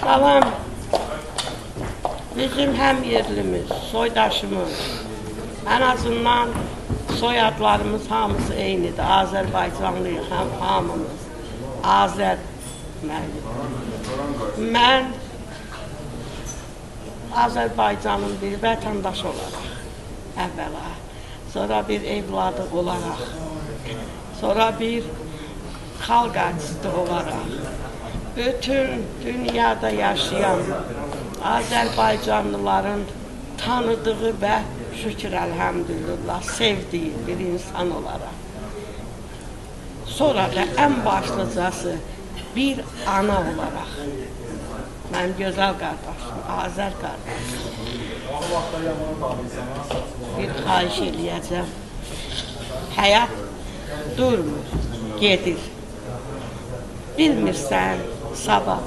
Salam. Bizim həm yerlimiz, soydaşımız, ən azından soyadlarımız hamısı eynidir. Azərbaycanlıyıq həm hamımız. Azər müəllim. Mən Azərbaycanın bir vətəndaşı olaraq əvvəla, sonra bir evladı olaraq, sonra bir xalq artisti olaraq, bütün dünyada yaşayan Azərbaycanlıların tanıdığı və şükür əlhəmdülillah sevdiyi bir insan olaraq. Sonra da ən başlıcası bir ana olaraq mənim gözəl qardaşım, Azər qardaşım. Bir xahiş eləyəcəm. Həyat durmur, gedir. Bilmirsən, sabah.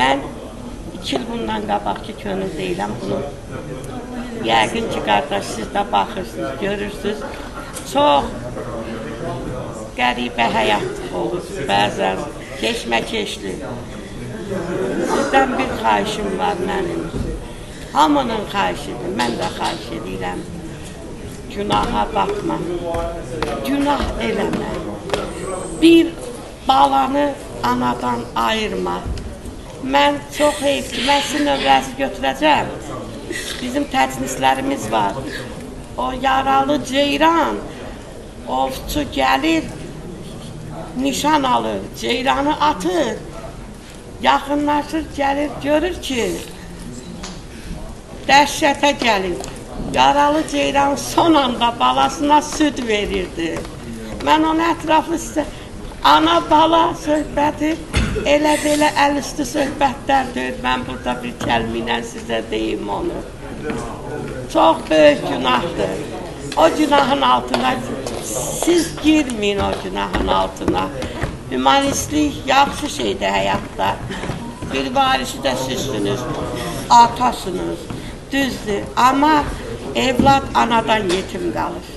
Mən iki il bundan qabaqki könül deyiləm bunu. Yəqin ki, qardaş, siz də baxırsınız, görürsünüz. Çox qəribə həyat olur bəzən, keşməkeşli. Sizdən bir xahişim var mənim. Hamının xahişidir, mən də xahiş edirəm. Günaha baxma, günah eləmə. Bir balanı anadan ayırma. Mən çox heyfdir, mən sizin nömrəsi götürəcəm. Bizim təcnislərimiz var. O yaralı ceyran, ovçu gəlir, nişan alır, ceyranı atır. Yaxınlaşır, gəlir, görür ki, dəhşətə gəlir. Yaralı ceyran son anda balasına süd verirdi. Mən onu ətraflı sizə ana bala söhbəti elə belə əl üstü söhbətlərdir. Mən burada bir kəlmə sizə deyim onu. Çox böyük günahdır. O günahın altına siz girməyin o günahın altına. Hümanistlik yaxşı şeydir həyatda. Bir varisi də sizsiniz, atasınız, düzdür. Amma evlad anadan yetim qalır.